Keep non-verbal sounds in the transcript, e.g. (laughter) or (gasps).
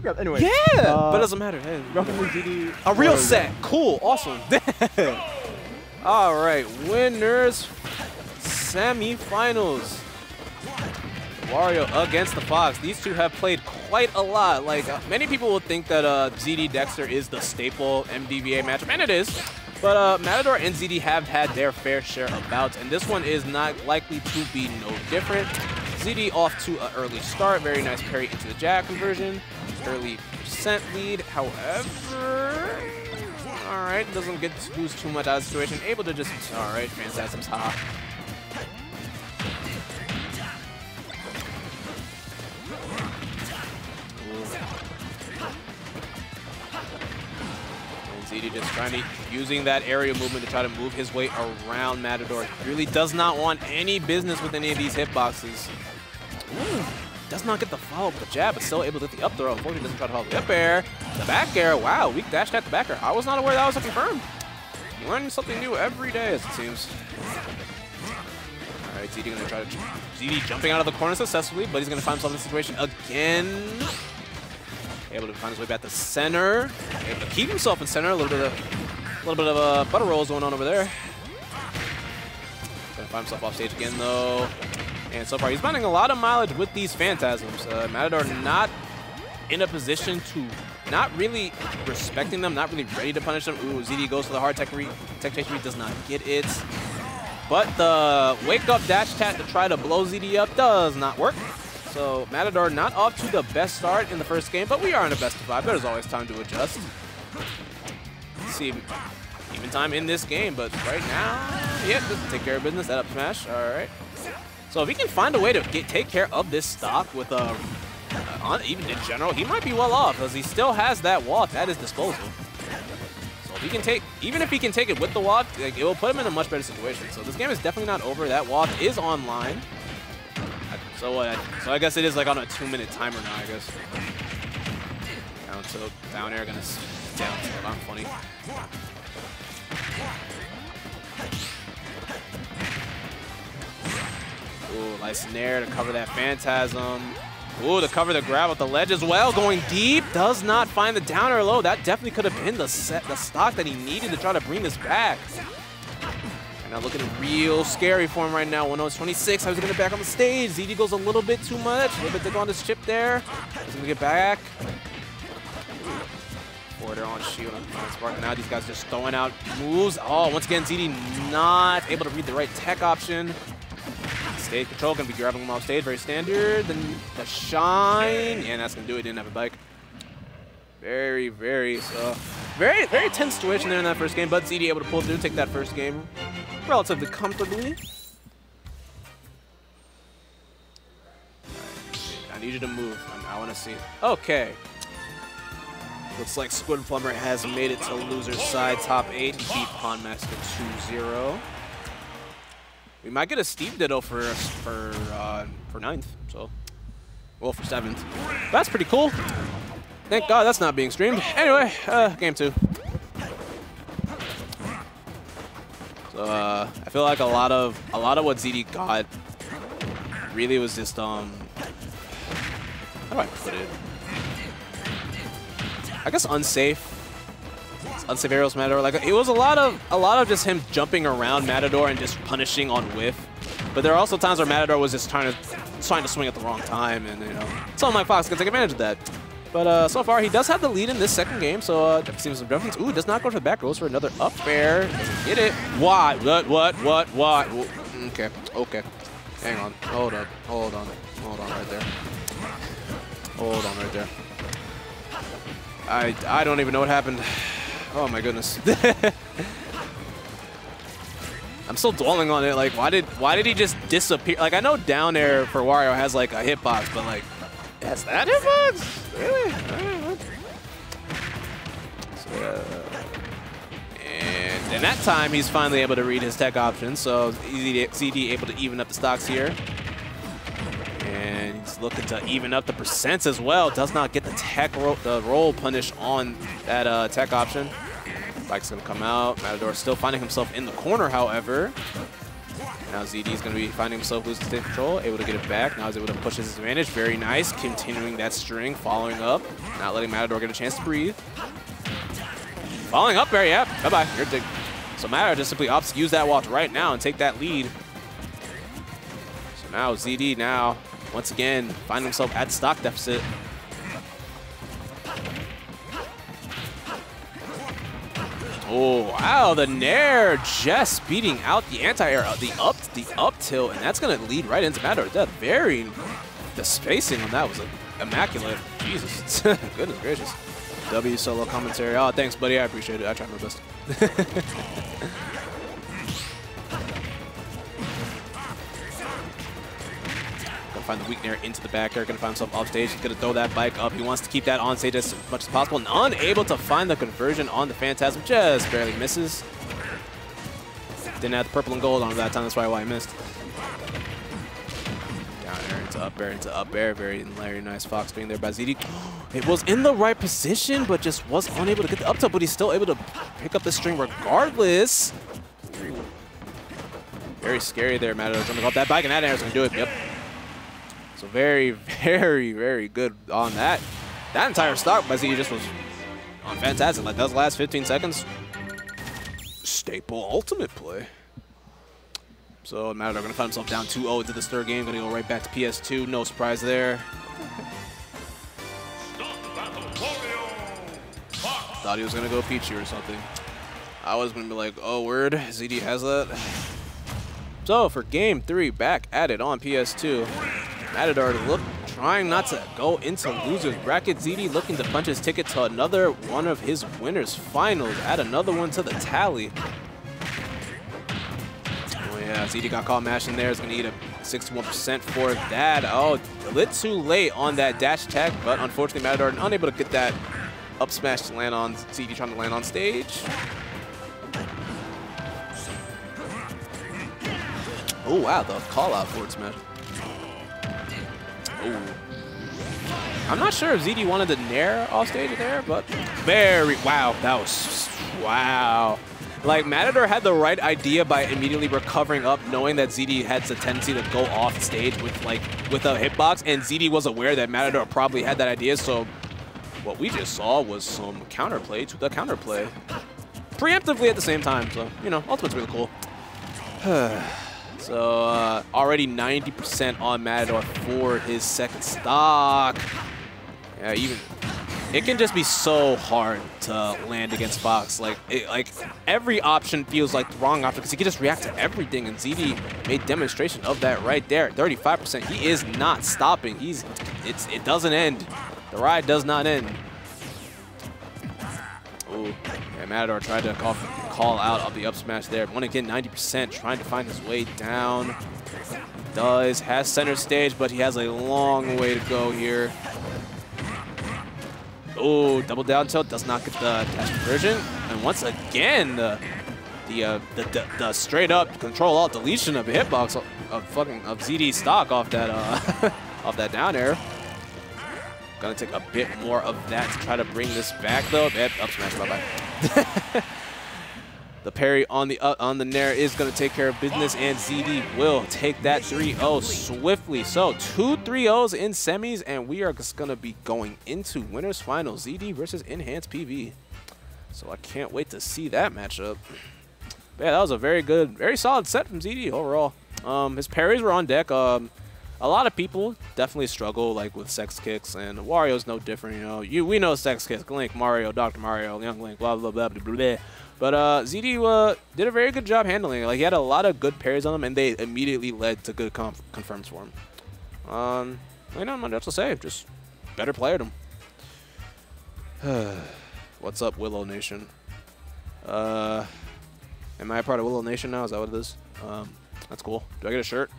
Deep grab. Anyway. Yeah, uh, but it doesn't matter. Hey, Roughly ZD. a real or- set. Cool. Awesome. (laughs) All right, winners, semifinals. Wario against the Fox. These two have played quite a lot. Like uh, many people will think that uh, ZD Dexter is the staple MDVA matchup, and it is. But uh, Mata-Door and ZD have had their fair share of bouts, and this one is not likely to be no different. ZD off to an early start, very nice parry into the jab conversion, early percent lead. However, all right, doesn't get to lose too much out of the situation. Able to just, all right, Phantasm's ha. And ZD just trying to, using that area movement to try to move his way around Mata-Door. He really does not want any business with any of these hitboxes. Ooh, does not get the follow with the jab, but still able to get the up throw. Unfortunately, doesn't try to follow the up air. The back air, wow, weak dash at the back air. I was not aware that was a confirm. Learning something new every day, as it seems. All right, ZD gonna try to, ZD jumping out of the corner successfully, but he's gonna find himself in the situation again. Able to find his way back to center. Able to keep himself in center. A little bit of, a little bit of uh, butter rolls going on over there. Gonna find himself off stage again though. And so far, he's finding a lot of mileage with these Phantasms. Uh, Mata-Door not in a position to, not really respecting them, not really ready to punish them. Ooh, ZD goes for the hard tech, re tech chase read, does not get it. But the wake up dash tat to try to blow ZD up does not work. So Mata-Door not off to the best start in the first game, but we are in a best of five. There's always time to adjust. Let's see, even time in this game, but right now, yeah, doesn't take care of business. That up smash, all right. So if he can find a way to get take care of this stock with uh, uh, on, even in general, he might be well off because he still has that waft at his disposal. So if he can take, even if he can take it with the waft, like, it will put him in a much better situation. So this game is definitely not over. That waft is online. So uh, so I guess it is like on a two-minute timer now. I guess. Down tilt, down air, gonna down tilt. I'm funny. Ooh, nice snare to cover that phantasm. Ooh, to cover the grab with the ledge as well. Going deep, does not find the down air low. That definitely could have been the set, the stock that he needed to try to bring this back. And now looking real scary for him right now. 126, how he's gonna back on the stage. ZD goes a little bit too much. A little bit to go on this chip there. He's gonna get back. Border on shield on Spark. Now these guys just throwing out moves. Oh, once again, ZD not able to read the right tech option. Stage control gonna be grabbing him off stage, very standard. Then the shine, and that's gonna do it. Didn't have a bike. Very, very, so very, very tense situation there in that first game. But ZD able to pull through, take that first game relatively comfortably. I need you to move. I, I want to see. Okay. Looks like Squid Plumber has made it to loser's side, top eight. Beat Pawn Master 2-0. We might get a Steve Ditto for for uh, for ninth, so well for seventh. That's pretty cool. Thank God that's not being streamed. Anyway, uh, game two. So uh, I feel like a lot of a lot of what ZD got really was just um how do I put it? I guess unsafe. Unsafe aerials Mata-Door. Like it was a lot of a lot of just him jumping around Mata-Door and just punishing on whiff. But there are also times where Mata-Door was just trying to trying to swing at the wrong time, and you know, so like Fox can take advantage of that. But uh, so far, he does have the lead in this second game, so uh, seems some difference. Ooh, does not go for the back, goes for another up air. Get it. What? What? What? What? What? Okay, okay. Hang on. Hold up. Hold on. Hold on right there. Hold on right there. I, I don't even know what happened. Oh my goodness. (laughs) I'm still dwelling on it. Like, why did why did he just disappear? Like, I know down air for Wario has like a hitbox, but like, has that hitbox? Really? So, and in that time, he's finally able to read his tech options. So easy ZD able to even up the stocks here. Looking to even up the percents as well. Does not get the tech ro the roll punish on that uh, tech option. Bike's gonna come out. Mata-Door still finding himself in the corner, however. Now ZD is going to be finding himself losing stage control, able to get it back. Now he's able to push his advantage. Very nice. Continuing that string, following up, not letting Mata-Door get a chance to breathe. Following up there, yeah. Bye-bye. You're dig. So Mata-Door just simply opts to use that watch right now and take that lead. So now ZD now, once again, find himself at stock deficit. Oh, wow, the Nair just beating out the anti-air, uh, the up the up tilt, and that's going to lead right into Mata-Door Death. Very, the spacing on that was immaculate. Jesus, (laughs) goodness gracious. W solo commentary. Oh, thanks, buddy. I appreciate it. I tried my best. (laughs) find the weak Nair into the back air. Gonna find himself off stage. He's gonna throw that bike up. He wants to keep that on stage as much as possible. And unable to find the conversion on the Phantasm. Just barely misses. Didn't have the purple and gold on that time. That's why why I missed. Down air into up air into up air. Very, very nice Fox being there by ZD. (gasps) It was in the right position, but just was unable to get the up tilt. But he's still able to pick up the string regardless. Very scary there, Mata-Door. Jumping off that bike, and that air is going to do it. Yep. So very, (laughs) very, very good on that. That entire stock by Z just was on fantastic. Like those last 15 seconds, staple ultimate play. So Mata-Door gonna find himself down 2-0 into this third game. Gonna go right back to PS2. No surprise there. (laughs) Thought he was gonna go Peachy or something. I was gonna be like, oh word, ZD has that. So for game three, back at it on PS2. Mata-Door look, trying not to go into loser's bracket. ZD looking to punch his ticket to another one of his winners finals. Add another one to the tally. Oh yeah, ZD got caught mashing going to eat a 61% for that. Oh, a little too late on that dash attack, but unfortunately Mata-Door unable to get that up smash to land on ZD trying to land on stage. Oh wow, the call out forward smash. Ooh. I'm not sure if ZD wanted to nair off stage there, but very, wow, that was, wow. Like, Mata-Door had the right idea by immediately recovering up, knowing that ZD had the tendency to go off stage with, like, with a hitbox, and ZD was aware that Mata-Door probably had that idea, so what we just saw was some counterplay to the counterplay. Preemptively at the same time, so, you know, Ultimate's really cool. (sighs) So uh, already 90% on Mata-Door for his second stock. Yeah, even it can just be so hard to land against Fox. Like, it, like every option feels like the wrong option because he can just react to everything. And ZD made demonstration of that right there. 35%. He is not stopping. He's it's it doesn't end. The ride does not end. Ooh, yeah, Mata-Door tried to call, call out of the up smash there. One again, 90%, trying to find his way down. Does, has center stage, but he has a long way to go here. Oh, double down tilt, does not get the dash conversion. And once again, the the, uh, the, the, the straight up control alt deletion of hitbox of, of fucking of ZD stock off that uh, (laughs) off that down air. Gonna take a bit more of that to try to bring this back though. Yep, up smash, bye bye. (laughs) the parry on the uh, on the nair is gonna take care of business, and ZD will take that 3-0 swiftly. So two 3-0s in semis, and we are just gonna be going into winners finals. ZD versus Enhanced PV. So I can't wait to see that matchup. But yeah, that was a very good, very solid set from ZD overall. Um, his parries were on deck. Um, a lot of people definitely struggle like with sex kicks, and Wario's no different. You know, you we know sex kicks, Link, Mario, Dr. Mario, Young Link, blah blah blah blah blah. blah. But uh, ZD uh, did a very good job handling it. Like he had a lot of good pairs on him, and they immediately led to good conf confirms for him. Um, I know not much to say. Just better played him. (sighs) What's up, Willow Nation? Uh, am I a part of Willow Nation now? Is that what it is? Um, that's cool. Do I get a shirt?